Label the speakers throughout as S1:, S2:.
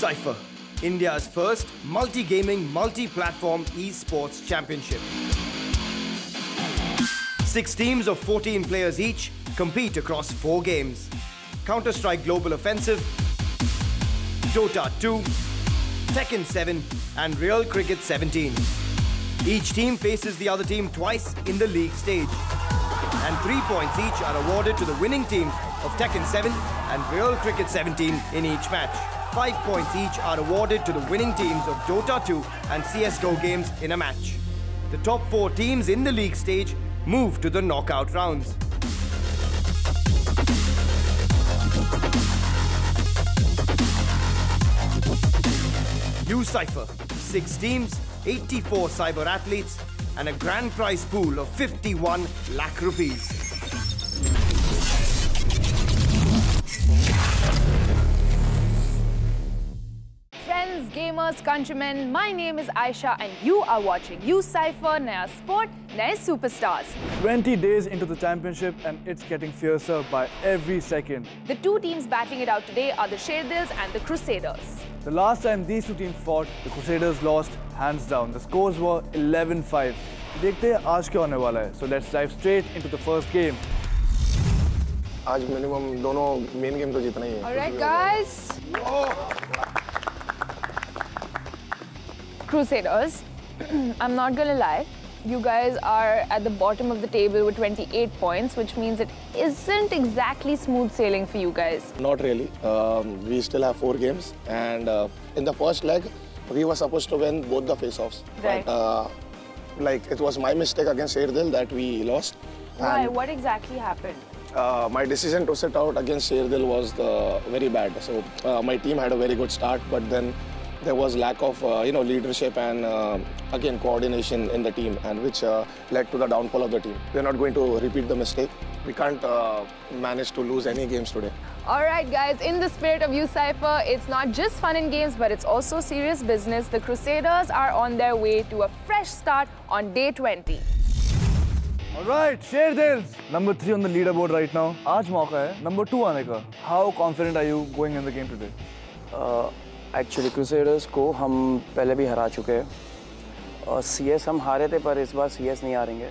S1: UCypher, India's first multi-gaming, multi-platform esports championship. Six teams of 14 players each compete across four games. Counter-Strike Global Offensive, Dota 2, Tekken 7 and Real Cricket 17. Each team faces the other team twice in the league stage. And three points each are awarded to the winning teams of Tekken 7 and Real Cricket 17 in each match. Five points each are awarded to the winning teams of Dota 2 and CSGO games in a match. The top four teams in the league stage move to the knockout rounds. UCypher, six teams, 84 cyber athletes, and a grand prize pool of 51 lakh rupees.
S2: countrymen. My name is Aisha and you are watching UCypher Naya Sport Naya Superstars.
S3: 20 days into the championship and it's getting fiercer by every second.
S2: The two teams batting it out today are the Sherdils and the Crusaders.
S3: The last time these two teams fought, the Crusaders lost hands down. The scores were 11-5. देखते हैं आज क्या होने वाला है so let's dive straight into the first game
S4: आज minimum दोनों main game तो जीतना ही है
S2: Crusaders, I'm not gonna lie. You guys are at the bottom of the table with 28 points, which means it isn't exactly smooth sailing for you guys.
S4: Not really. Um, we still have four games, and uh, in the first leg, we were supposed to win both the face-offs.
S2: Right.
S4: But uh, like it was my mistake against Sherdil that we lost.
S2: Why?
S4: And,
S2: What exactly happened?
S4: Uh, my decision to sit out against Sherdil was the, very bad. So uh, my team had a very good start, but then there was lack of uh, you know leadership and uh, again coordination in the team and which uh, led to the downfall of the team we're not going to repeat the mistake we can't uh, manage to lose any games today
S2: all right guys in the spirit of UCypher it's not just fun and games but it's also serious business the crusaders are on their way to a fresh start on day 20
S3: All right, Sherdils. Number three on the leaderboard right now. आज मौका है number two आने का. How confident are you going in the game today?
S5: Uh, actually Crusaders को हम पहले भी हरा चुके हैं। और सी एस हम हारे थे, पर इस बार सी एस नहीं हारेंगे।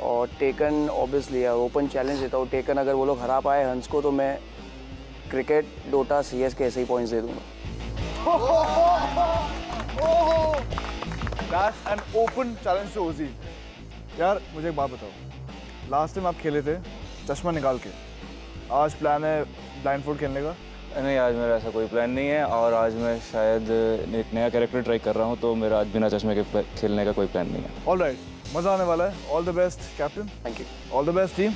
S5: और टेकन ऑब्वियसली ओपन चैलेंज देता हूँ। टेकन अगर वो लोग हरा पाए हंस को तो मैं क्रिकेट डोटा सी एस के ऐसे ही पॉइंट्स दे दूँगा।
S3: An open challenge to यार, मुझे एक बात बताओ। लास्ट टाइम आप खेले थे, चश्मा निकाल के। आज प्लान है ब्लाइंड फ़ूड खेलने का।
S6: नहीं आज मेरा ऐसा कोई प्लान नहीं है और आज मैं शायद एक नया कैरेक्टर ट्राई कर रहा हूँ तो मेरा आज बिना चश्मे के खेलने का कोई प्लान नहीं है।
S3: ऑल राइट मज़ा आने वाला है। All the best captain
S5: thank you
S3: all the best team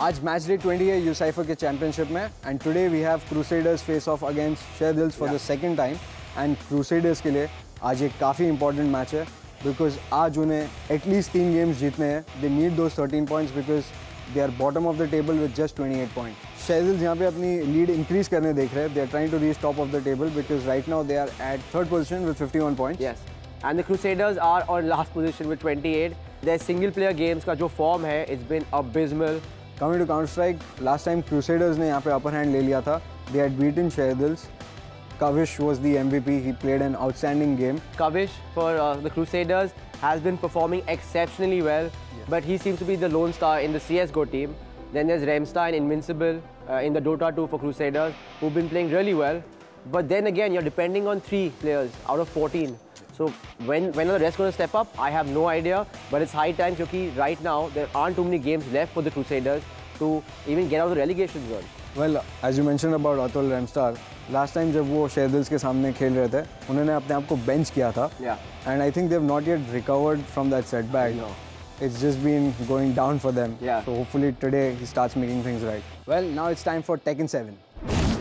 S7: आज मैच डे 20 है यूसाइफर के चैंपियनशिप में and today we have Crusaders face off against Sherdils for the second time and Crusaders के लिए आज एक काफ़ी इंपॉर्टेंट मैच है बिकॉज़ आज उन्हें एटलीस्ट तीन गेम्स जीतने हैं. They need those 13 points because They are bottom of the table with just 28 points. Sherdils here are lead increase karne dekh. They are trying to reach top of the table because right now they are at third position with 51 points.
S8: Yes. And the Crusaders are on last position with 28. Their single player games ka jo form it's been abysmal.
S7: Coming to Counter-Strike, last time Crusaders ne pe upper hand le. They had beaten Sherdils. Kavish was the MVP. He played an outstanding game.
S8: Kavish for uh, the Crusaders has been performing exceptionally well. but he seems to be the lone star in the CSGO team. Then there's Remstar and Invincible uh, in the Dota 2 for Crusaders, who've been playing really well. But then again, you're depending on three players out of 14. So when, when are the rest going to step up? I have no idea, but it's high time because right now there aren't too many games left for the Crusaders to even get out of the relegation zone.
S7: Well, as you mentioned about Atul Ramstar, last time जब वो शेरदिल्स के सामने खेल रहे थे उन्होंने अपने आप को बेंच किया था
S8: Yeah.
S7: and I think they've not yet recovered from that setback.
S8: No.
S7: it's just been going down for them.
S8: Yeah.
S7: So hopefully today he starts making things right. Well, now it's time for Tekken 7.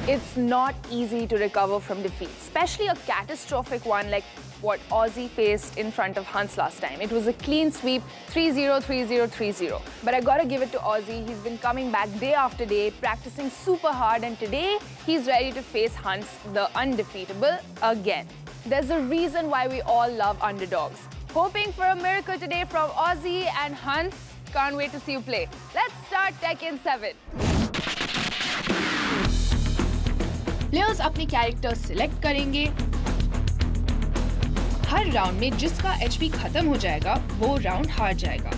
S2: It's not easy to recover from defeat, especially a catastrophic one like what Aussie faced in front of Hans last time. It was a clean sweep 3-0, 3-0, 3-0. But I gotta give it to Aussie. He's been coming back day after day, practicing super hard, and today he's ready to face Hans, the undefeatable, again. There's a reason why we all love underdogs. Hoping for a miracle today from Aussie and Hans. Can't wait to see you play. Let's start Tekken 7. Players अपने character select करेंगे हर round में जिसका HP खत्म हो जाएगा, वो round हार जाएगा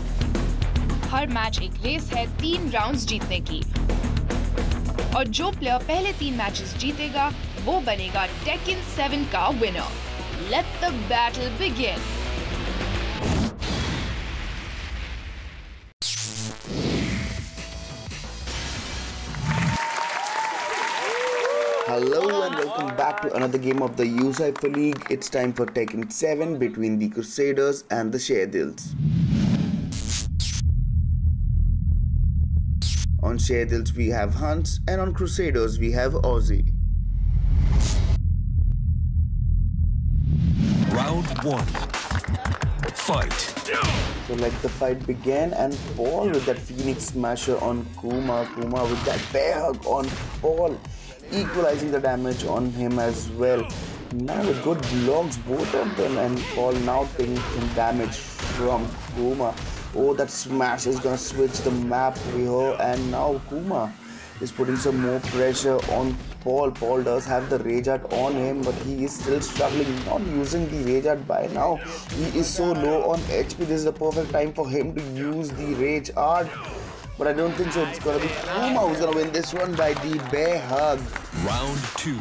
S2: हर मैच एक रेस है, तीन राउंड्स जीतने की और जो प्लेयर पहले तीन मैचेस जीतेगा, वो बनेगा टेकिन सेवन का winner let the battle begin
S9: Hello and welcome back to another game of the UCypher League. It's time for Tekken 7 between the Crusaders and the Sherdils. On Sherdils we have Hans and on Crusaders we have Ozzy.
S10: Round one. Fight.
S9: So like the fight began and Paul with that Phoenix Smasher on Kuma, Kuma with that bear hug on Paul, equalizing the damage on him as well. Now with good blocks both of them and Paul now taking damage from Kuma. Oh that smash is gonna switch the map here and now Kuma is putting some more pressure on Paul. Paul does have the Rage Art on him, but he is still struggling, not using the Rage Art by now. He is so low on HP. This is the perfect time for him to use the Rage Art. But I don't think so. It's gonna be Kuma who's gonna win this one by the bear hug.
S10: Round two.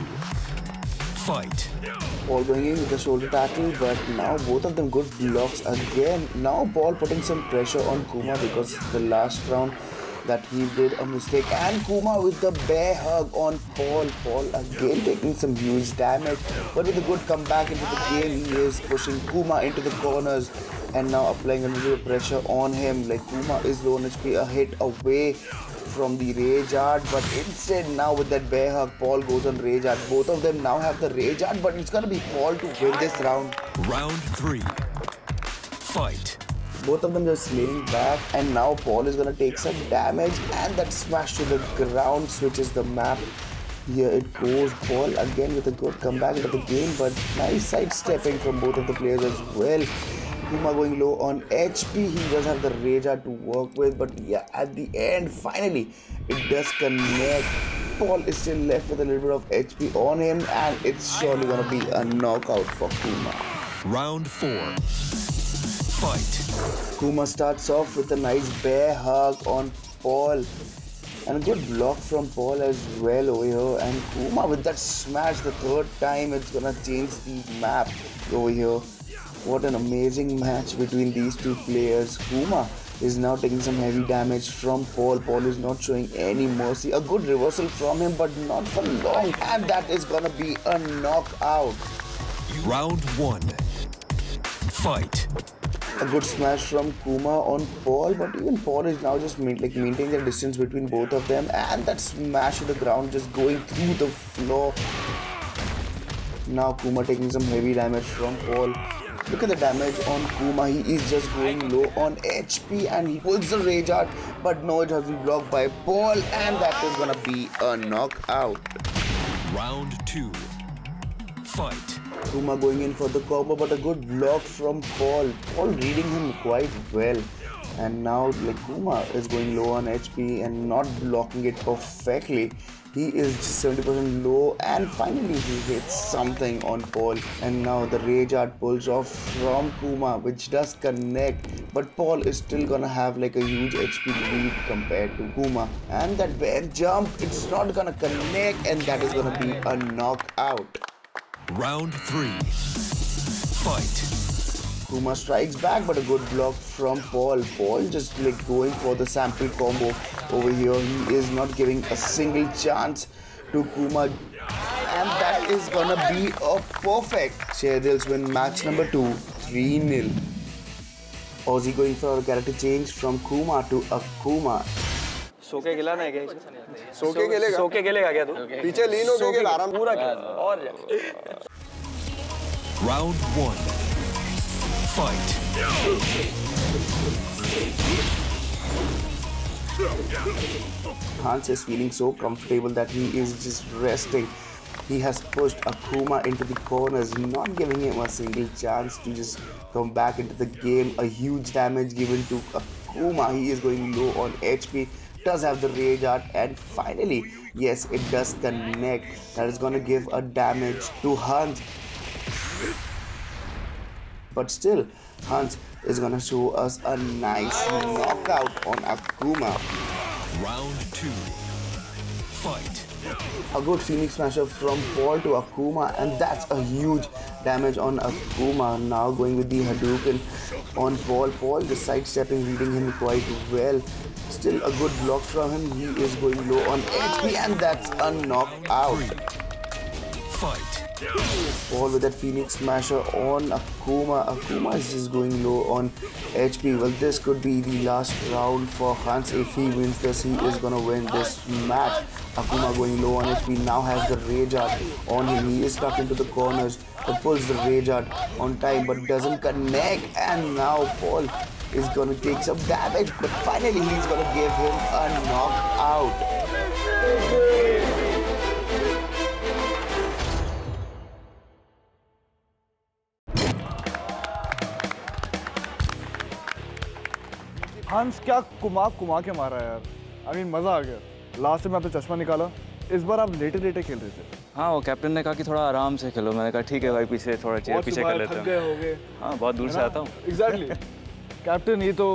S10: Fight.
S9: Paul going in with the shoulder tackle, but now both of them good blocks again. Now Paul putting some pressure on Kuma because the last round that he did a mistake. And Kuma with the bear hug on Paul. Paul again taking some huge damage, but with a good comeback into the game, he is pushing Kuma into the corners and now applying a little pressure on him. Like Kuma is low on HP, a hit away from the Rage Art, but instead now with that bear hug, Paul goes on Rage Art. Both of them now have the Rage Art, but it's gonna be Paul to win this round.
S10: Round three. Fight.
S9: Both of them just laying back, and now Paul is gonna take some damage, and that smash to the ground switches the map. Here it goes, Paul again with a good comeback into the game, but nice sidestepping from both of the players as well. Kuma going low on HP. He does have the Art to work with, but yeah, at the end, finally, it does connect. Paul is still left with a little bit of HP on him, and it's surely gonna be a knockout for Kuma.
S10: Round four. Fight.
S9: Kuma starts off with a nice bear hug on Paul. And a good block from Paul as well over here. And Kuma with that smash the third time, it's gonna change the map over here. What an amazing match between these two players. Kuma is now taking some heavy damage from Paul. Paul is not showing any mercy. A good reversal from him, but not for long. And that is gonna be a knockout.
S10: Round one. Fight.
S9: A good smash from Kuma on Paul, but even Paul is now just main, like maintaining the distance between both of them, and that smash to the ground just going through the floor. Now Kuma taking some heavy damage from Paul. Look at the damage on Kuma. He is just going low on HP and he pulls the rage art, but no, it has been blocked by Paul, and that is gonna be a knockout.
S10: Round two. Fight.
S9: Kuma going in for the combo, but a good block from Paul. Paul reading him quite well. And now like Kuma is going low on HP and not blocking it perfectly. He is 70% low and finally he hits something on Paul. And now the Rage Art pulls off from Kuma which does connect. But Paul is still gonna have like a huge HP lead compared to Kuma. And that bear jump, it's not gonna connect and that is gonna be a knockout.
S10: Round three. Fight.
S9: Kuma strikes back, but a good block from Paul. Paul just like going for the sample combo over here. He is not giving a single chance to Kuma. And that is gonna be a perfect. Sherdils win match number two, 3 0. Aussie going for a character change from Kuma to Akuma.
S5: सो के गिला ना क्या इसे?
S3: सो के खेलेगा?
S5: सो के खेलेगा क्या तू
S3: पीछे लीन हो गया आराम
S5: पूरा खेल और।
S10: Round one. Fight.
S9: Hans is feeling so comfortable that he is just resting. He has pushed Akuma into the corners, not giving him a single chance to just come back into the game. A huge damage given to Akuma. He is going low on HP. Does have the rage art and finally, yes, it does connect. That is gonna give a damage to Hans. But still, Hans is gonna show us a nice knockout on Akuma.
S10: Round two. Fight.
S9: A good Phoenix Smasher from Paul to Akuma, and that's a huge damage on Akuma. Now going with the Hadouken on Paul. Paul just sidestepping, reading him quite well. Still a good block from him. He is going low on HP, and that's a knockout.
S10: Fight.
S9: Paul with that Phoenix Smasher on Akuma. Akuma is just going low on HP. Well, this could be the last round for Hans. If he wins this, he is gonna win this match. Akuma going low on HP now has the Rage Art on him. He is stuck into the corners, but pulls the Rage Art on time, but doesn't connect. And now Paul is gonna take some damage, but finally he's gonna give him a knockout.
S3: हंस क्या कुमा कुमा के मारा है यार? I mean मज़ा आ गया। लास्ट में आपने चश्मा निकाला। इस बार आप लेटे लेटे खेल रहे थे।
S6: हाँ वो कैप्टन ने कहा कि थोड़ा आराम से खेलो। मैंने कहा ठीक है भाई पीछे थोड़ा चेयर पीछे कर लेते हैं। हाँ बहुत दूर से आता हूँ।
S3: एग्जैक्टली कैप्टन ये तो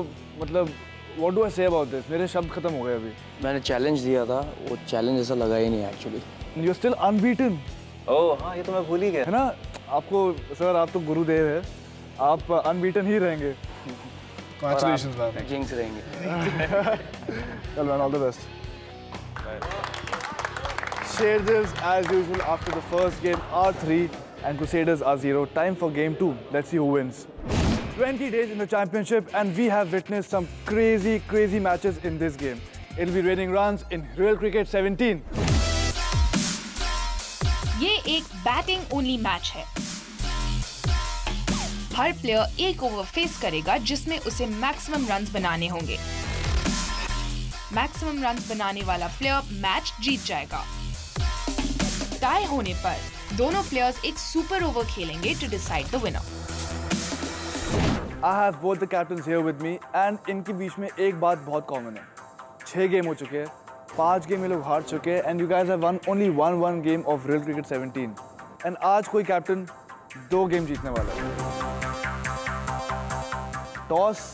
S3: मतलब what do I say about this मेरे शब्द खत्म हो गए अभी
S5: मैंने चैलेंज दिया था वो चैलेंज ऐसा लगा ही नहीं actually
S3: you still unbeaten
S6: oh हाँ ये तो मैं भूल ही गया
S3: है ना आपको सर आप तो गुरुदेव है आप अनबीटन ही रहेंगे.
S5: जिंक्स रहेंगे
S3: Well, man, all the best. Shaders, as usual, after the first game are 3 and Crusaders are 0. Time for game 2. Let's see who wins. 20 days in the championship and we have witnessed some crazy, crazy matches in this game. It'll be raining runs in Real Cricket 17.
S11: ये एक batting only match है हर player एक over face करेगा जिसमें उसे maximum runs बनाने होंगे मैक्सिमम रन्स बनाने वाला प्लेयर मैच जीत जाएगा टाई होने पर दोनों प्लेयर्स एक सुपर ओवर खेलेंगे to decide the winner
S3: I have both the captains here with me and इनके बीच में एक बात बहुत कॉमन है। छह गेम हो चुके हैं पाँच गेम ये लोग हार चुके हैं and you guys have one only one one game of real cricket 17 and आज कोई कैप्टन दो गेम जीतने वाला है। टॉस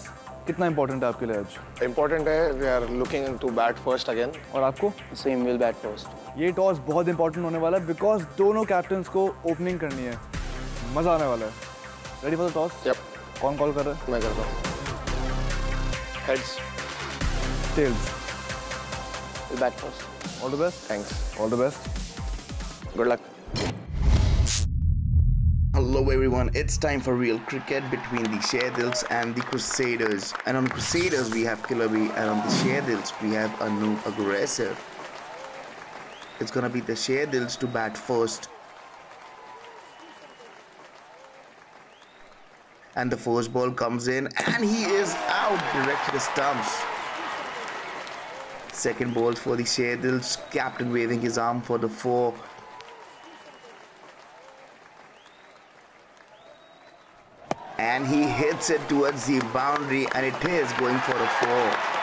S3: कितना इंपॉर्टेंट है आपके लिए आज?
S4: Important है we are looking to bat first again.
S3: और आपको?
S5: सेम विल बैट फ़र्स्ट
S3: ये टॉस बहुत इंपॉर्टेंट होने वाला है बिकॉज़ दोनों कैप्टन को ओपनिंग करनी है। मज़ा आने वाला है। Ready for the
S4: toss.
S3: कौन कॉल कर रहा है
S4: मैं करता हूँ Heads.
S3: Tales
S5: will bat first
S3: all the best
S4: Thanks.
S3: All the best
S4: Good luck.
S9: Hello everyone, it's time for real cricket between the Sherdils and the Crusaders. And on Crusaders we have Killaby and on the Sherdils we have Anu Aggressive. It's gonna be the Sherdils to bat first. And the first ball comes in and he is out direct to the stumps. Second ball for the Sherdils, captain waving his arm for the four. and he hits it towards the boundary and it is going for a four.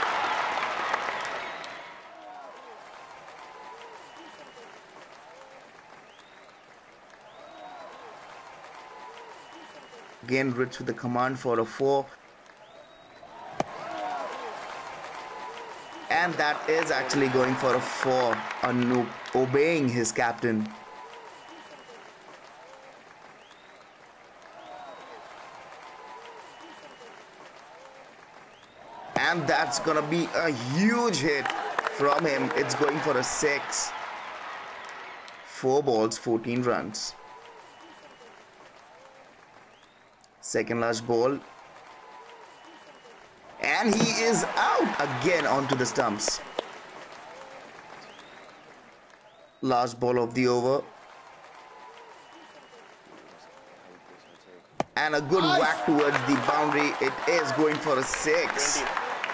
S9: Again, Rich with the command for a four. And that is actually going for a four. Anoop obeying his captain. and that's gonna be a huge hit from him. It's going for a six. Four balls, 14 runs. Second last ball. And he is out again onto the stumps. Last ball of the over. And a good whack towards the boundary. It is going for a six.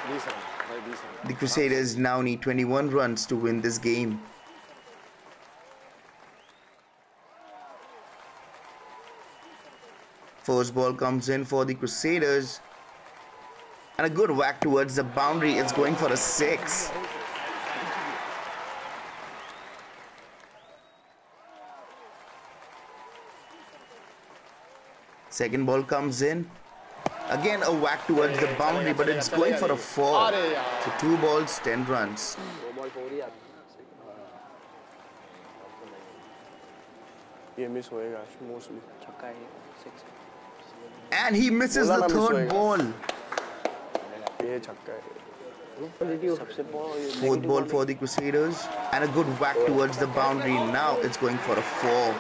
S4: Decent. Very decent.
S9: The Crusaders now need 21 runs to win this game. First ball comes in for the Crusaders. And a good whack towards the boundary. It's going for a six. Second ball comes in. Again, a whack towards the boundary, but it's going for a four. So two balls, ten runs.
S5: ये miss होएगा
S9: and he misses the third ball. Fourth ball for the Crusaders and a good whack towards the boundary. Now it's going for a four.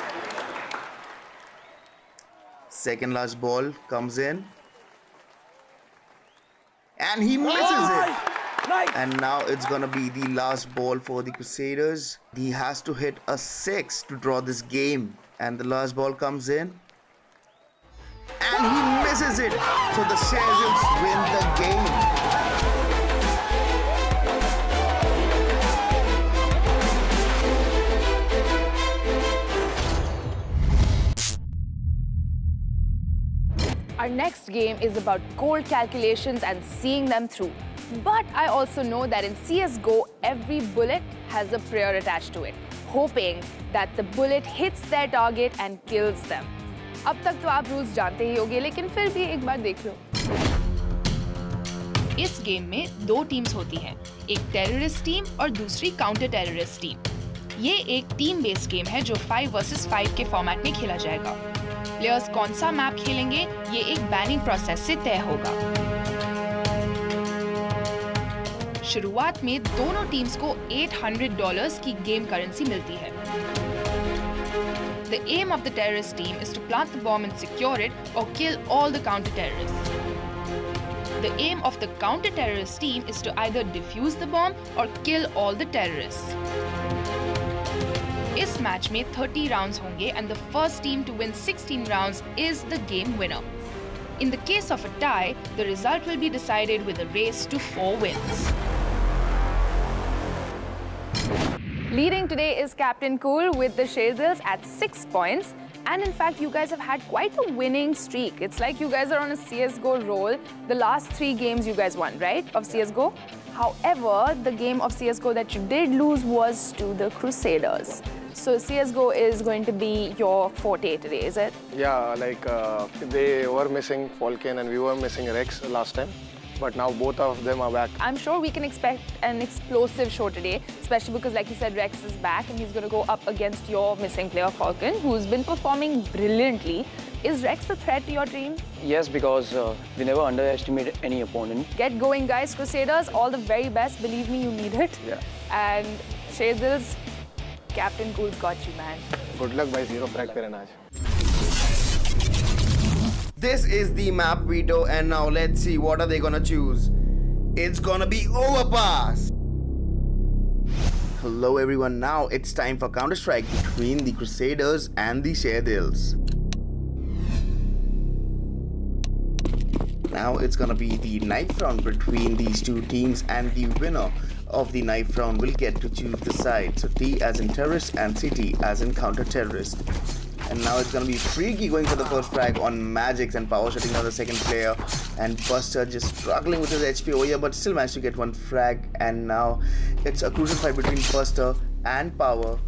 S9: Second last ball comes in. And he misses it. And now it's gonna be the last ball for the Crusaders. He has to hit a six to draw this game. And the last ball comes in. And he misses it. So the Sherdils win the game.
S2: Our next game is about cold calculations and seeing them through. But I also know that in CSGO, every bullet has a prayer attached to it, hoping that the bullet hits their target and kills them. अब तक तो आप rules जानते ही होंगे, लेकिन फिर भी एक बार देख लो।
S11: इस गेम में दो टीम्स होती हैं, एक टेररिस्ट टीम और दूसरी काउंटर टेररिस्ट टीम ये एक टीम बेस्ड गेम है जो फाइव वर्सेस फाइव के फॉर्मेट में खेला जाएगा। प्लेयर्स कौन सा मैप खेलेंगे, ये एक बैनिंग प्रोसेस से तय होगा। शुरुआत में दोनों टीम्स को 800 डॉलर्स की गेम करेंसी मिलती है। The aim of the terrorist team is to plant the bomb and secure it or kill all the counter-terrorists. The aim of the counter-terrorist team is to either defuse the bomb or kill all the terrorists. इस match में 30 rounds होंगे and the first team to win 16 rounds is the game winner. In the case of a tie, the result will be decided with a race to 4 wins.
S2: Leading today is Captain Cool with the Sherdils at six points. And in fact, you guys have had quite a winning streak. It's like you guys are on a CSGO roll. The last three games you guys won, right, of CSGO? However, the game of CSGO that you did lose was to the Crusaders. So CSGO is going to be your forte today, is it?
S4: Yeah, like uh, they were missing Falcon and we were missing Rex last time but now both of them are back.
S2: I'm sure we can expect an explosive show today, especially because, like you said, Rex is back and he's going to go up against your missing player, Falcon, who's been performing brilliantly. Is Rex a threat to your team?
S5: Yes, because uh, we never underestimate any opponent.
S2: Get going, guys. Crusaders, all the very best. Believe me, you need it.
S5: Yeah.
S2: And Sherdils, Captain Cool's got you, man.
S4: Good luck, by Zero frag पे
S9: this is the map veto, and now let's see what are they gonna choose. It's gonna be Overpass. Hello everyone, now it's time for Counter-Strike between the Crusaders and the Sherdils. Now it's gonna be the knife round between these two teams and the winner of the knife round will get to choose the side. So T as in terrorist and CT as in counter-terrorist. And now it's gonna be Freaky going for the first frag on Magix and Power shutting down the second player. And Buster just struggling with his HP over here, but still managed to get one frag. And now it's a crucial fight between Buster and Power.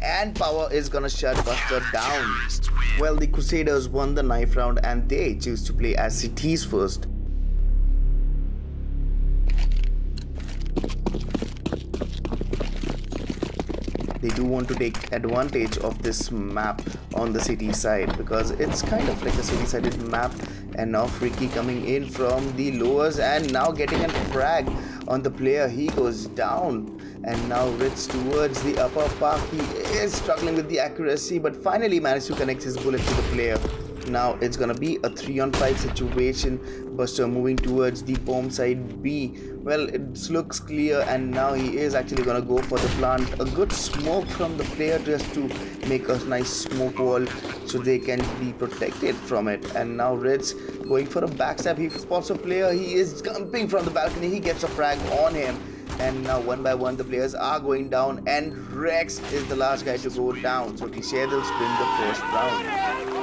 S9: And Power is gonna shut Buster down. Well, the Crusaders won the knife round and they choose to play as CTs first. They do want to take advantage of this map on the CT side because it's kind of like a CT sided map and now Freaky coming in from the lowers and now getting a frag on the player. He goes down and now Ritz towards the upper park he is struggling with the accuracy but finally managed to connect his bullet to the player now it's gonna be a 3 on 5 situation buster moving towards the bomb side b. Well it looks clear and now he is actually gonna go for the plant. A good smoke from the player just to make a nice smoke wall so they can be protected from it. And now reds going for a backstab. He spots a player he is jumping from the balcony. He gets a frag on him. And now one by one the players are going down and rex is the last guy to go down. So the Sherdils win the first round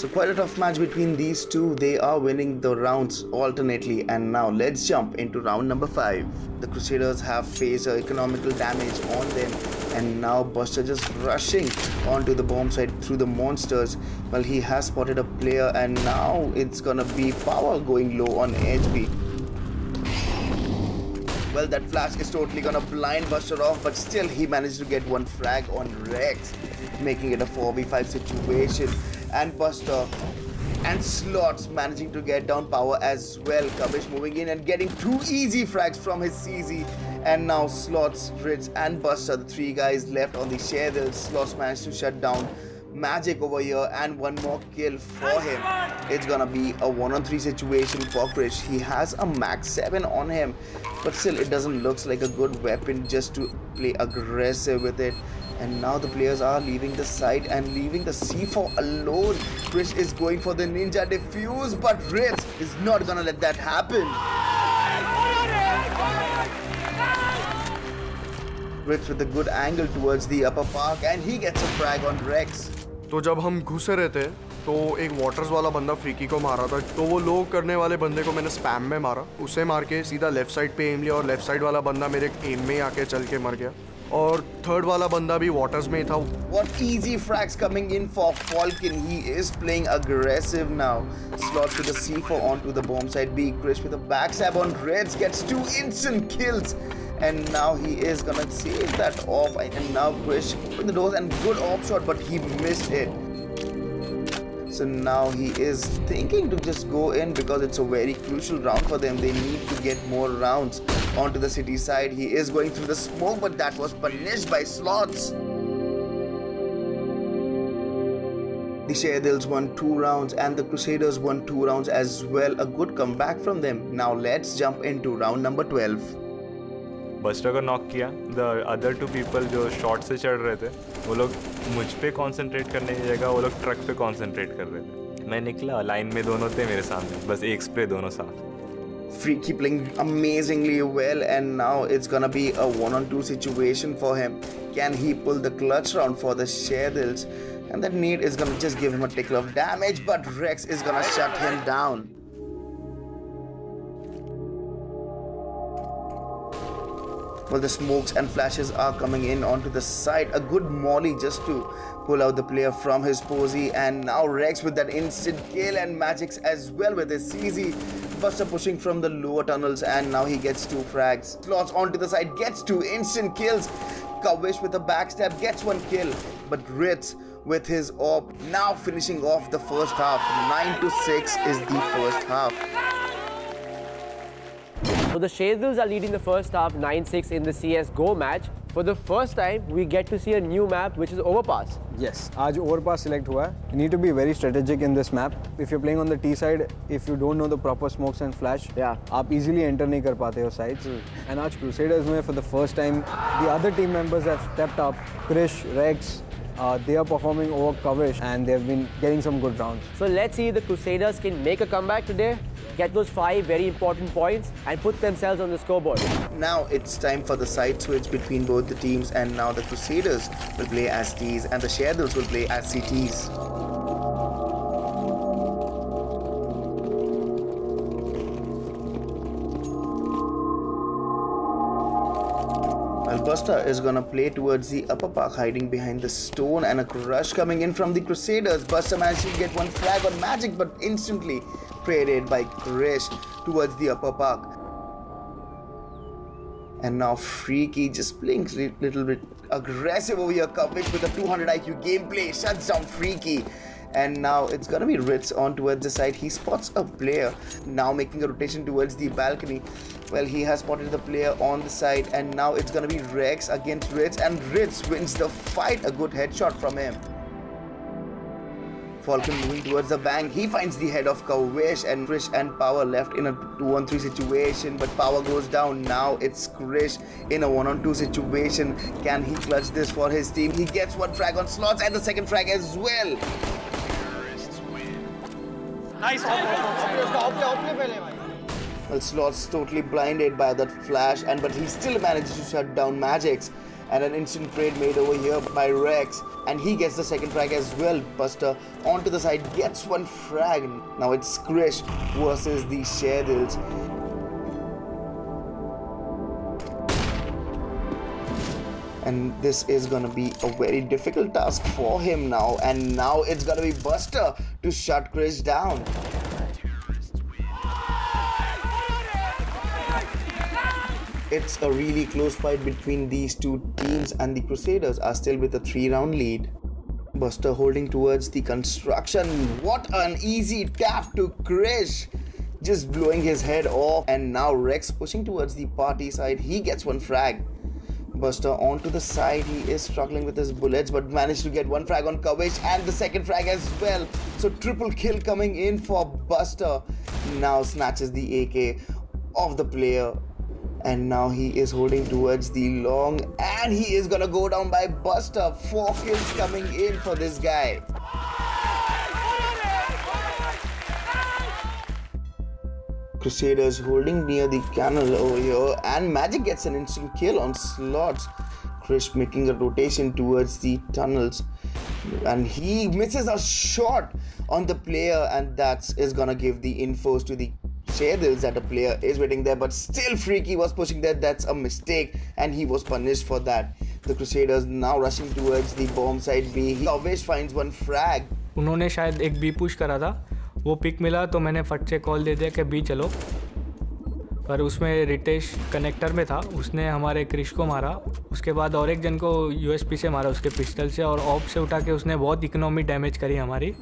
S9: So quite a tough match between these two. They are winning the rounds alternately. And now let's jump into round number five. The Crusaders have faced economical damage on them. And now Buster just rushing onto the bomb site through the monsters. Well, he has spotted a player and now it's gonna be power going low on HP. Well, that flash is totally gonna blind Buster off, but still he managed to get one frag on Rex, making it a 4v5 situation and Buster and Slots managing to get down power as well. Kavish moving in and getting two easy frags from his CZ. And now Slots, Ritz and Buster, the three guys left on the share. The Slots managed to shut down Magix over here and one more kill for him. It's gonna be a one on three situation for Krish. He has a MAG-7 on him, but still it doesn't look like a good weapon just to play aggressive with it and now the players are leaving the site and leaving the C4 alone. Krish is going for the ninja defuse, but Ritz is not gonna let that happen. Ritz with a good angle towards the upper park and he gets a frag on Rex.
S12: तो जब हम घुसे रहे थे तो एक waters वाला बंदा फ्रीकी को मारा था तो वो लो करने वाले बंदे को मैंने स्पैम में मारा उसे मार के सीधा लेफ़्ट साइड पे एम लिया और लेफ़्ट साइड वाला बंदा मेरे एम में आके चल के मर गया और थर्ड वाला बंदा भी वाटर्स में ही था
S9: What easy frags coming in for Falcon. He is playing aggressive now. Slots with a C4 onto the bomb side B. Krish with a backstab on Reds gets two instant kills. And now he is gonna save that off. And now Krish with the doors and good off shot, but he missed it. So now he is thinking to just go in because it's a very crucial round for them. They need to get more rounds onto the CT side. He is going through the smoke, but that was punished by slots. The Sherdils won two rounds and the Crusaders won two rounds as well. A good comeback from them. Now let's jump into round number 12.
S13: Buster को knock किया the other two people जो short से चढ़ रहे थे वो लोग मुझ पे कंसंट्रेट करने की जगह वो लोग ट्रक पे कंसंट्रेट कर रहे थे मैं निकला लाइन में दोनों थे मेरे सामने बस एक स्प्रे दोनों साथ
S9: Freaky playing amazingly well and now it's gonna be a one-on-two situation for him. Can he pull the clutch round for the Shadils? And that need is gonna just give him a tickle of damage, but Rex is gonna shut him down. Well, the smokes and flashes are coming in onto the side. A good molly just to pull out the player from his posy. And now Rex with that instant kill and Magix as well with his CZ. Buster pushing from the lower tunnels and now he gets two frags. Slots onto the side, gets two instant kills. Kavish with a backstab gets one kill. But Ritz with his orb now finishing off the first half. 9 to 6 is the first half.
S8: So the Sherdils are leading the first half 9-6 in the CSGO match. For the first time, we get to see a new map, which is Overpass.
S7: Yes, today Overpass select हुआ You need to be very strategic in this map. If you're playing on the T side, if you don't know the proper smokes and flash,
S8: yeah.
S7: आप easily enter नहीं कर पाते हो sides. Mm. And today, Crusaders में for the first time, the other team members have stepped up. Krish, Rex, uh, they are performing over coverage and they've been getting some good rounds.
S8: So let's see if the Crusaders can make a comeback today get those five very important points and put themselves on the scoreboard.
S9: Now it's time for the side switch between both the teams and now the Crusaders will play as Ts and the Shadils will play as CTs. Buster is gonna play towards the upper park, hiding behind the stone, and a crush coming in from the Crusaders. Buster managed to get one frag on Magix, but instantly traded by Krish towards the upper park. And now Freaky just blinks a little bit aggressive over here, coverage with a 200 IQ gameplay, shuts down Freaky and now it's gonna be Ritz on towards the side. He spots a player now making a rotation towards the balcony. Well, he has spotted the player on the side, and now it's gonna be Rex against Ritz, and Ritz wins the fight. A good headshot from him. Falcon moving towards the bank. He finds the head of Kavish and Krish and Power left in a 2-on-3 situation. But Power goes down. Now it's Krish in a 1-on-2 situation. Can he clutch this for his team? He gets one frag on slots and the second frag as well.
S1: Nice.
S9: Well, Slots totally blinded by that flash, and but he still manages to shut down Magix. And an instant trade made over here by Rex, and he gets the second frag as well. Buster onto the side gets one frag. Now it's Krish versus the Sherdils. and this is gonna be a very difficult task for him now and now it's gonna be Buster to shut Krish down it's a really close fight between these two teams and the Crusaders are still with a three round lead Buster holding towards the construction what an easy tap to Krish just blowing his head off and now Rex pushing towards the party side he gets one frag Buster onto the side. He is struggling with his bullets, but managed to get one frag on Kavish and the second frag as well. So triple kill coming in for Buster. Now snatches the AK of the player. And now he is holding towards the long, and he is gonna go down by Buster. Four kills coming in for this guy. Crusaders holding near the canal over here, and Magix gets an instant kill on slots. Krish making a rotation towards the tunnels, and he misses a shot on the player, and that is gonna give the infos to the Shadils that a player is waiting there, but still Freaky was pushing there. That's a mistake, and he was punished for that. The Crusaders now rushing towards the bomb side B. Kavish finds one frag.
S14: उन्होंने शायद एक B push करा था वो pick मिला तो मैंने फट से कॉल दे दिया कि बी चलो पर उसमें रितेश कनेक्टर में था उसने हमारे क्रिश को मारा उसके बाद और एक जन को यूएसपी से मारा उसके पिस्टल से और ऑफ़ से उठा के उसने बहुत इकोनॉमी डैमेज करी हमारी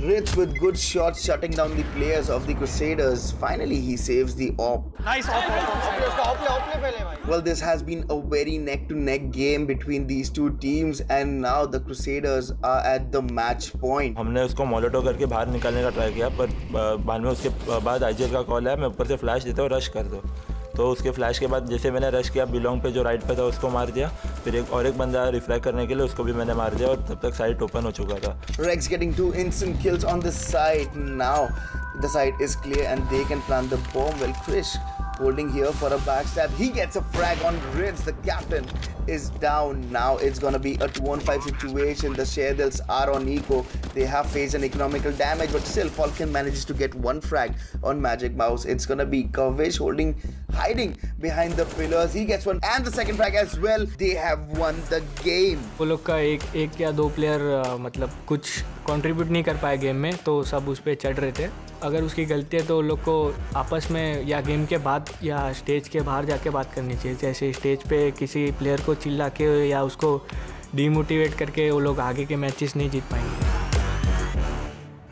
S9: Ritz with good shots shutting down the players of the Crusaders. Finally, he saves the op.
S15: Nice op.
S9: Well, this has been a very neck-to-neck game between these two teams, and now the Crusaders are at the match point.
S16: We tried to करके बाहर निकालने का try किया पर uh, बाद में उसके uh, बाद आईजीएल का कॉल है मैं ऊपर से तो उसके फ्लैश के बाद जैसे मैंने रश किया, बिलोंग पे जो राइट पे था उसको मार दिया। फिर एक और एक बंदा रिफ्लाई करने के लिए उसको भी मैंने मार दिया और तब तक साइट ओपन हो चुका था।
S9: Rex getting two instant kills on the site now the site is clear and they can plant the bomb well Krish holding here for a back stab he gets a frag on Rids the captain is down. Now it's gonna be a 2 on 5 situation. The Sherdils are on eco. They have faced an economical damage, but still Falcon manages to get one frag on Magic Mouse. It's gonna be Kavish holding hiding behind the pillars. He gets one and the second frag as well. They have won the game.
S14: वो लोग का एक एक या दो player मतलब कुछ contribute नहीं कर पाए गेम में तो सब उस पर चढ़ रहे अगर उसकी गलती है तो उन लोग को आपस में या गेम के बाद या स्टेज के बाहर जाके बात करनी चाहिए जैसे स्टेज पे किसी प्लेयर को चिल्ला के या उसको डीमोटिवेट करके वो लोग आगे के मैचेस नहीं जीत पाएँगे।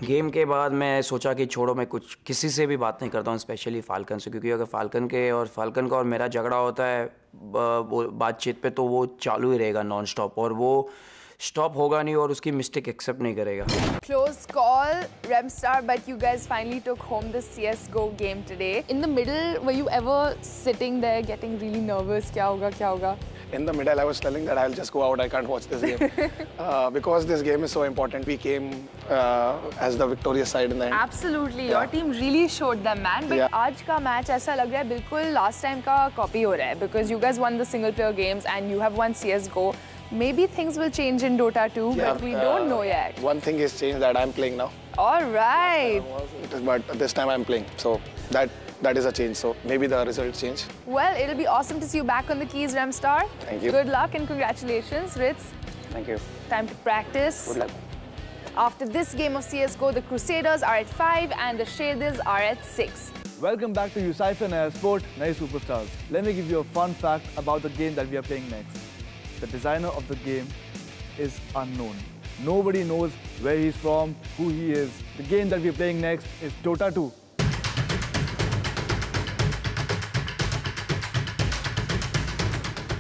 S5: गेम के बाद मैं सोचा कि छोड़ो, मैं कुछ, किसी से भी बात नहीं करता हूँ स्पेशली फाल्कन से, क्योंकि अगर फाल्कन के और फाल्कन का और मेरा झगड़ा होता है बातचीत पे तो वो चालू ही रहेगा नॉन स्टॉप और वो स्टॉप होगा नहीं और उसकी मिस्टेक एक्सेप्ट नहीं करेगा
S2: Close call, Remstar, but you guys finally took home the CSGO game today. In the middle, were you ever sitting there getting really nervous? क्या होगा क्या होगा?
S4: In the middle, I was telling that I'll just go out. I can't watch this game uh, because this game is so important. We came uh, as the victorious side in the end.
S2: Absolutely, yeah. your team really showed them, man. But
S4: Yeah.
S2: आज का match ऐसा लग रहा है बिल्कुल last time का copy हो रहा है because you guys won the single player games and you have won CS:GO. Maybe things will change in Dota 2, but we
S4: uh,
S2: don't know yet.
S4: One thing is changed that I'm playing now,
S2: All right.
S4: It is- but this time I'm playing, so that that is a change. So maybe the results change.
S2: Well, it'll be awesome to see you back on the keys, Remstar.
S4: Thank you.
S2: Good luck and congratulations, Ritz.
S5: Thank you.
S2: Time to practice.
S5: Good luck.
S2: After this game of CSGO, the Crusaders are at 5 and the Sherdils are at 6.
S3: Welcome back to UCypher Naya Sport, Naya Superstars. Let me give you a fun fact about the game that we are playing next. The designer of the game is unknown. Nobody knows where he's from, who he is. The game that we are playing next is Dota 2.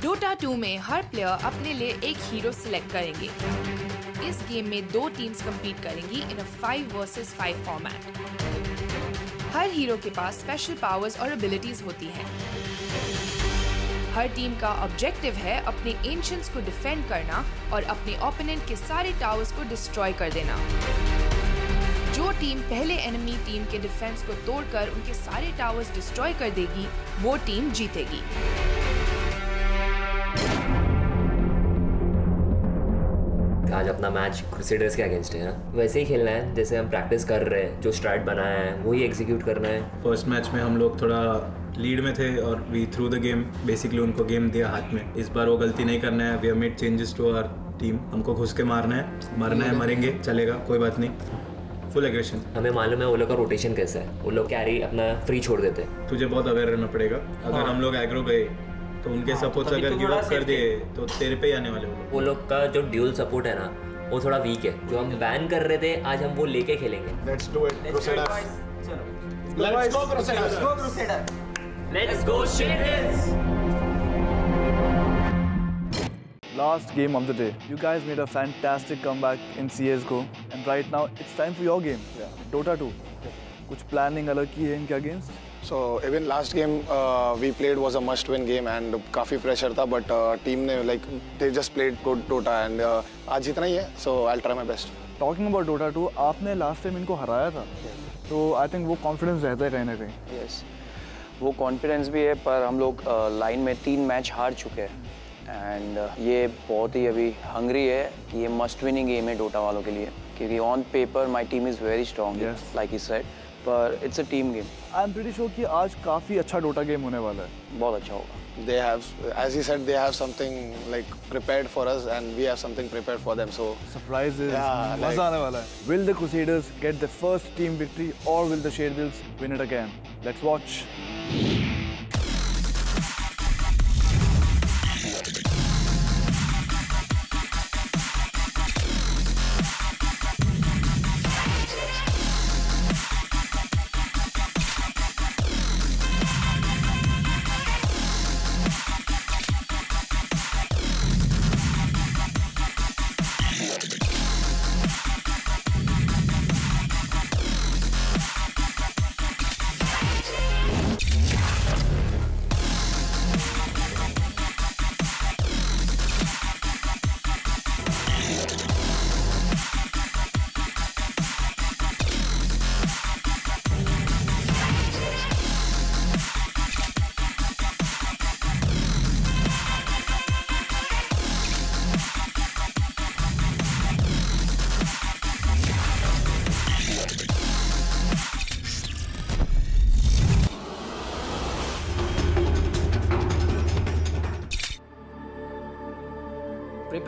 S11: Dota 2 में हर player अपने लिए एक hero select करेंगे इस game में दो teams compete करेंगी in a five versus five format her hero के पास स्पेशल पावर्स और एबिलिटीज होती हैं हर टीम का ऑब्जेक्टिव है अपने एंशंस को डिफेंड करना और अपने ओपोनेंट के सारे टावर्स को डिस्ट्रॉय कर देना। जो टीम पहले एनिमी टीम के डिफेंस को तोड़कर उनके सारे टावर्स डिस्ट्रॉय कर देगी वो टीम जीतेगी।
S15: आज अपना मैच क्रूसेडर्स के अगेंस्ट है ना? वैसे ही खेलना है जैसे हम प्रैक्टिस कर रहे हैं जो स्ट्राइट बनाया है वही एग्जीक्यूट करना है।
S17: फ़र्स्ट मैच में हम लोग थोड़ा लीड में थे और we threw the game basically उनको गेम दिया हाथ में। इस बार वो गलती नहीं करना है। We have made changes to our team हमको घुस के मारना है। मरना है मरेंगे चलेगा कोई बात नहीं। फुल एग्रेशन
S15: हमें मालूम है वो लोग का रोटेशन कैसा है। वो लोग कैरी अपना फ्री छोड़ देते हैं।
S17: तुझे बहुत अवेयर रहना पड़ेगा। अगर
S15: हाँ।
S17: हम लोग एग्रो गए तो उनके
S15: हाँ,
S17: सपोर्ट्स अगर
S15: तो
S17: गिव अप कर दिए तो तेरे पे ही आने वाले वो लोग
S15: का जो ड्यूल सपोर्ट है ना वो थोड़ा वीक है। जो हम बैन कर रहे थे आज हम वो लेके खेलेंगे।
S4: Let's do it crusader
S15: Let's
S4: go Crusaders. Go Crusader.
S15: Let's go Shaders!
S3: Last game of the day. You guys made a fantastic comeback in CSGO and right now it's time for your game. yeah. Dota 2. कुछ planning अलग की है इनके against
S4: So even last game uh, we played was a must-win game and काफ़ी pressure था but uh, team ने like they just played good Dota and uh, आज जितना ही है so I'll try my best.
S3: Talking about Dota 2 आपने last time इनको हराया था तो आई थिंक वो कॉन्फिडेंस रहता है कहीं ना कहीं
S5: यस वो कॉन्फिडेंस भी है पर हम लोग लाइन में तीन मैच हार चुके हैं। एंड ये बहुत ही अभी हंग्री है कि ये मस्ट विनिंग गेम है डोटा वालों के लिए। क्योंकि on paper my team is very strong like he said पर it's a team game
S3: I am pretty sure कि आज काफ़ी अच्छा डोटा गेम होने वाला है।
S5: बहुत अच्छा होगा।
S4: They have, as he said, they have something like prepared for us and we have something prepared for them. So
S3: surprises
S4: Yeah,
S3: मज़ा आने वाला है। Will the Crusaders get the first team victory और will the Sherdils win it again let's watch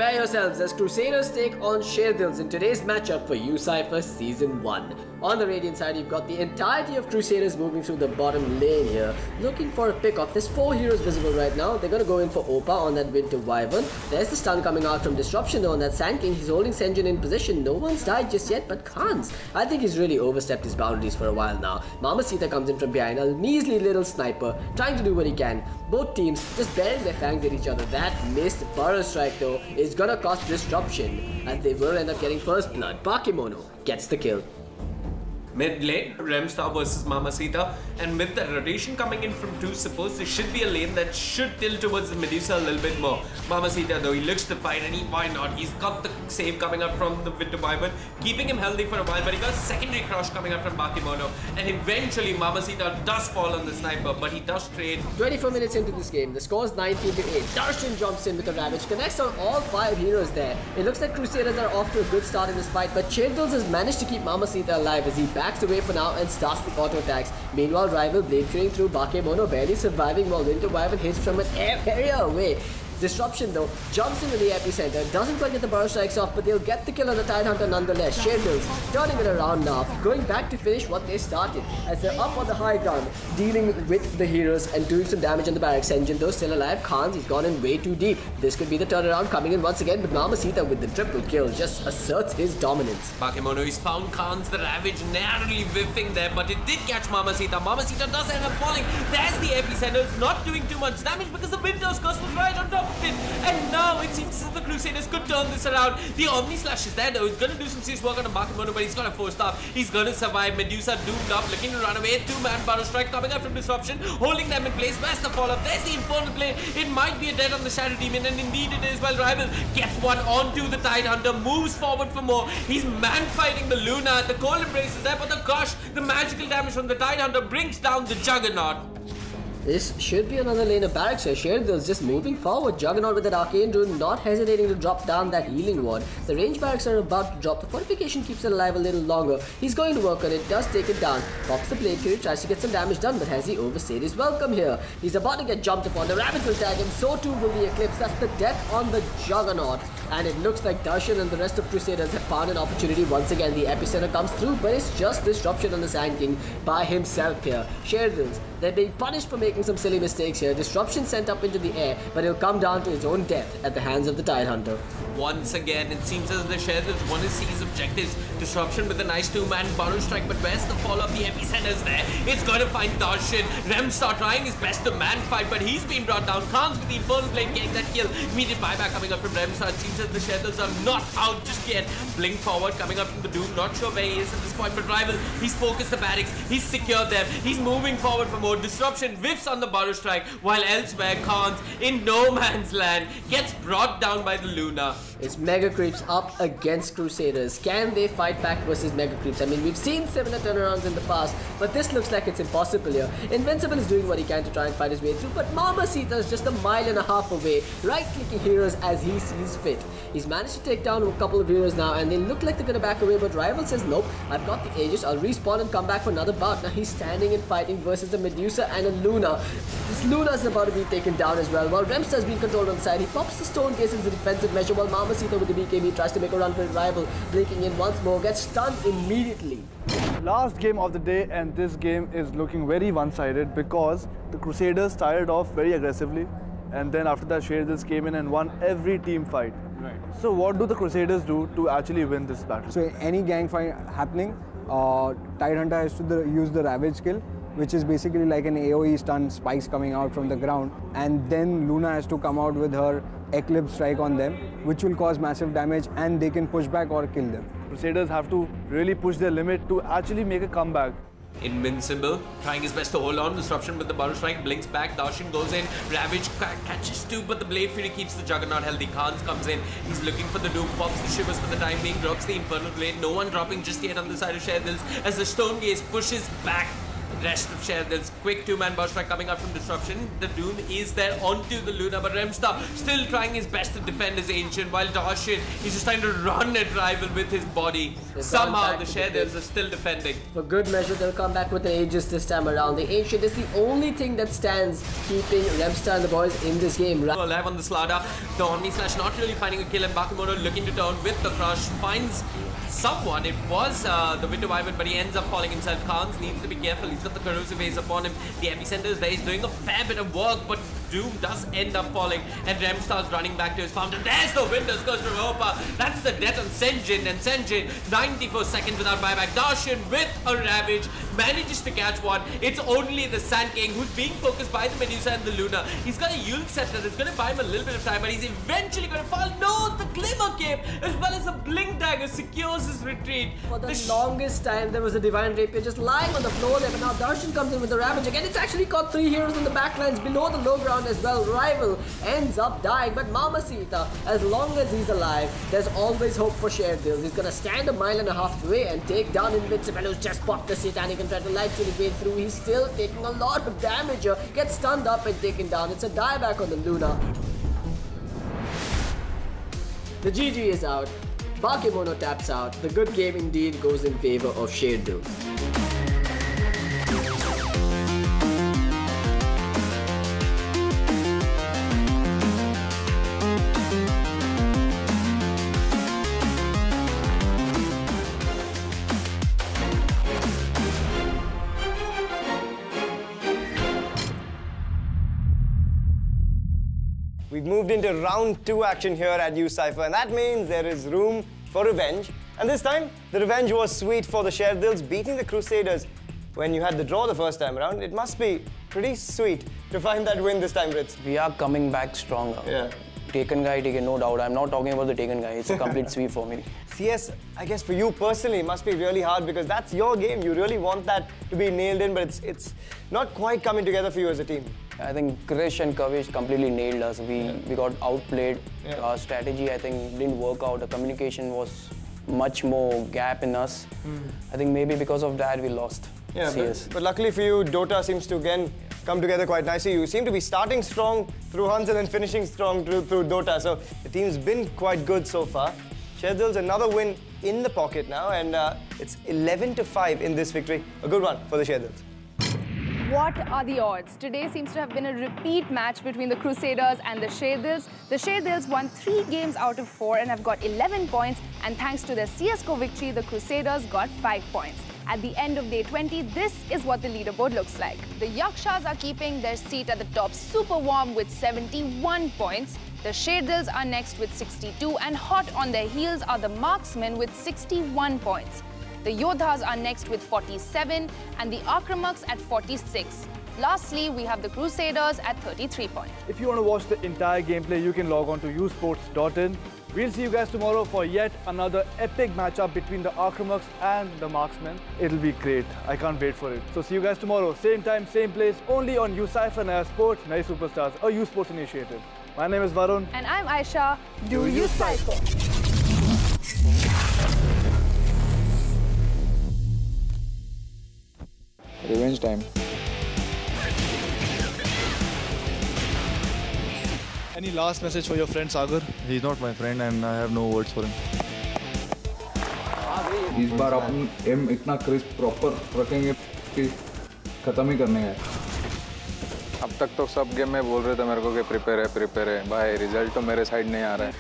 S18: Prepare yourselves as Crusaders take on Sherdils in today's matchup for U-Cypher Season 1. On the Radiant side, you've got the entirety of Crusaders moving through the bottom lane here, looking for a pick-off. There's four heroes visible right now. They're gonna go in for Opa on that Winter Wyvern. There's the stun coming out from Disruption though on that Sand King. He's holding Senjin in position. No one's died just yet, but Khans. I think he's really overstepped his boundaries for a while now. Mamacita comes in from behind, a measly little sniper, trying to do what he can. Both teams just bearing their fangs at each other. That missed Burrow Strike though is gonna cost Disruption, as they will end up getting first blood. Bakemono gets the kill.
S19: Mid lane, Remstar versus Mamacita, and with the rotation coming in from two supports, there should be a lane that should tilt towards the Medusa a little bit more. Mamacita, though, he looks to fight, and he why not? He's got the save coming up from the Winter Wyvern, keeping him healthy for a while, but he got a secondary crush coming up from Bakemono, and eventually Mamacita does fall on the sniper, but he does trade.
S18: 24 minutes into this game, the score is 19 to 8. Darshan jumps in with a Ravage, connects on all five heroes there. It looks like Crusaders are off to a good start in this fight, but Childles has managed to keep Mamacita alive as he backs away for now and starts the auto attacks. Meanwhile, rival blade clearing through Bakemono barely surviving while Winter Wyvern hits from an air area away. Disruption though jumps into the epicenter, doesn't quite get the burrow strikes off, but they'll get the kill on the Tidehunter nonetheless. Shadow's turning it around now, going back to finish what they started as they're up on the high ground, dealing with the heroes and doing some damage on the barracks engine. Though still alive, Khans he's gone in way too deep. This could be the turnaround coming in once again, but Mamacita with the triple kill just asserts his dominance.
S19: Bakemono is found Khan's the Ravage narrowly whiffing there, but it did catch Mamacita. Mamacita does end up falling. There's the epicenter, it's not doing too much damage because the Winter's Curse was right on top. And now it seems that the Crusaders could turn this around. The Omni Slash is there though. He's to do some serious work on a Bakemono, but he's got a four star. He's going to survive. Medusa doomed up, looking to run away. Two man Burrow Strike coming up from Disruption, holding them in place. Where's the follow up? There's the Infernal Blade. It might be a dead on the Shadow Demon, and indeed it is. While Rival gets one onto the Tide Hunter, moves forward for more. He's man fighting the Luna. The Cold Embrace is there, but the gosh, the magical damage from the Tide Hunter brings down the Juggernaut.
S18: This should be another lane of barracks here. Sherdil's just moving forward. Juggernaut with that Arcane Rune, not hesitating to drop down that healing ward. The range barracks are about to drop. The fortification keeps it alive a little longer. He's going to work on it, does take it down. Pops the Blade Fury, tries to get some damage done, but has he overstayed his welcome here? He's about to get jumped upon. The Rabbit will tag him, so too will the Eclipse. That's the death on the Juggernaut. And it looks like Darshan and the rest of Crusaders have found an opportunity. Once again, the epicenter comes through, but it's just disruption on the Sand King by himself here. Sherdils, they're being punished for making some silly mistakes here. Disruption sent up into the air, but he'll come down to his own death at the hands of the Tide Hunter.
S19: Once again, it seems as the Sheriffs want to see his objectives. Disruption with a nice two-man Burrow Strike, but where's the follow-up? The epicenter's there. It's going to find Darshan. Remstar trying his best to man fight, but he's been brought down. Khans with the Infernal Blade getting that kill. Immediate buyback coming up from Remstar. It seems as the Sheriffs are not out just yet. Blink forward coming up from the Doom. Not sure where he is at this point, but Rival, he's focused the barracks. He's secured them. He's moving forward for more. Disruption whiffs on the Burrow Strike, while elsewhere Khans in no man's land gets brought down by the Luna.
S18: It's Mega Creeps up against Crusaders. Can they fight back versus Mega Creeps? I mean, we've seen similar turnarounds in the past, but this looks like it's impossible here. Invincible is doing what he can to try and fight his way through, but Mamacita is just a mile and a half away, right-clicking heroes as he sees fit. He's managed to take down a couple of heroes now, and they look like they're gonna back away, but Rival says, nope, I've got the Aegis, I'll respawn and come back for another bout. Now he's standing and fighting versus a Medusa and a Luna. This Luna is about to be taken down as well, while Remstar is being controlled on the side. He pops the Stone Gaze as a defensive measure, while Mama Sita with the BKB tries to make a run for his rival, breaking in once more, gets stunned immediately.
S3: Last game of the day, and this game is looking very one-sided because the Crusaders started off very aggressively, and then after that, Sherdils came in and won every team fight.
S7: Right.
S3: So, what do the Crusaders do to actually win this battle?
S7: So any gang fight happening, uh, Tide Hunter has to the, use the Ravage skill, which is basically like an AoE stun spikes coming out from the ground, and then Luna has to come out with her Eclipse strike on them, which will cause massive damage, and they can push back or kill them.
S3: Crusaders have to really push their limit to actually make a comeback.
S19: Invincible, trying his best to hold on. Disruption with the Burrow Strike, blinks back. Darshan goes in. Ravage catches two, but the Blade Fury keeps the Juggernaut healthy. Khans comes in. He's looking for the Doom, pops the Shivers for the time being, drops the Infernal Blade. No one dropping just yet on the side of Sherdils as the Stone Gaze pushes back. Rest of Sherdils. Quick two-man Strike coming out from Disruption. The Doom is there onto the Luna, but Remstar still trying his best to defend his Ancient, while Darshan, is just trying to run at Rival with his body.
S18: They've
S19: Somehow the Sherdils are still defending.
S18: For good measure, they'll come back with the Aegis this time around. The Ancient is the only thing that stands keeping Remstar and the boys in this game. Ra-
S19: Alive on the Slada. The Omni Slash not really finding a kill, and Bakemono looking to turn with the crush. Finds someone. It was uh, the Winter Wyvern, but he ends up falling himself. Khans needs to be careful. He's got the corrosive haze upon him. The epicenter is there. He's doing a fair bit of work, but Doom does end up falling, and Rem starts running back to his fountain. There's the Winter's Curse Europa. That's the death on Senjin, and Senjin, 94 seconds without buyback. Darshan with a Ravage manages to catch one. It's only the Sand King who's being focused by the Medusa and the Luna. He's got a Yule scepter that's going to buy him a little bit of time, but he's eventually going to fall. No, the Glimmer Cape, as well as the Blink Dagger, secures his retreat.
S18: For the longest time, there was a Divine Rapier just lying on the floor there, but now Darshan comes in with the Ravage again. It's actually caught three heroes in the backlines below the low ground as well. Rival ends up dying, but Mamacita, as long as he's alive, there's always hope for Sherdils. He's gonna stand a mile and a half away and take down Invincible, who's just popped the Satanic and tried to light his way through. He's still taking a lot of damage, here. gets stunned up and taken down. It's a dieback on the Luna. The GG is out. Bakemono taps out. The good game indeed goes in favor of Sherdils.
S1: We've moved into round two action here at U Cypher, and that means there is room for revenge. And this time, the revenge was sweet for the Sherdils beating the Crusaders when you had the draw the first time around. It must be pretty sweet to find that win this time, Ritz.
S5: We are coming back stronger.
S1: Yeah.
S5: Tekken guy, Tekken, no doubt. I'm not talking about the Tekken guy. It's a complete sweep for me.
S1: CS, I guess for you personally, it must be really hard because that's your game. You really want that to be nailed in, but it's it's not quite coming together for you as a team.
S5: I think Krish and Kavish completely nailed us. We we got outplayed.
S1: Yeah.
S5: Our strategy, I think, didn't work out. The communication was much more gap in us. I think maybe because of that we lost.
S1: Yeah, but, but luckily for you, Dota seems to again come together quite nicely. You seem to be starting strong through Huns and then finishing strong through, through Dota. So the team's been quite good so far. Sherdil's another win in the pocket now, and uh, it's 11 to 5 in this victory. A good one for the Sherdils.
S2: What are the odds? Today seems to have been a repeat match between the Crusaders and the Sherdils. The Sherdils won three games out of four and have got 11 points. And thanks to their CSGO victory, the Crusaders got five points. At the end of day 20, this is what the leaderboard looks like. The Yakshas are keeping their seat at the top super warm with 71 points. The Sherdils are next with 62 and hot on their heels are the Marksmen with 61 points. The Yodhas are next with 47 and the Akramaks at 46. Lastly, we have the Crusaders at 33 points.
S3: If you want to watch the entire gameplay, you can log on to usports.in. We'll see you guys tomorrow for yet another epic matchup between the Akramaks and the Marksmen. It'll be great. I can't wait for it. So see you guys tomorrow, same time, same place, only on UCypher Naya Sports, Naya Superstars, a U Sports initiative. My name is Varun.
S2: And I'm Aisha. Do you cycle?
S20: Revenge time.
S3: Any last message for your friend Sagar?
S20: He's not my friend and I have no words for him.
S21: इस बार अपन M इतना crisp proper रखेंगे कि खत्म ही करने है
S20: अब तक तो सब गेम में बोल रहे थे मेरे को कि प्रिपेयर है प्रिपेयर है भाई रिज़ल्ट तो मेरे साइड नहीं आ रहा है